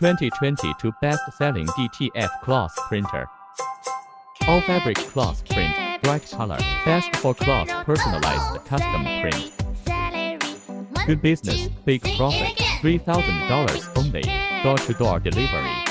2022 best-selling DTF cloth printer. All fabric cloth print, bright color, best for cloth personalized custom print. Good business, big profit, $3,000 only, door-to-door delivery.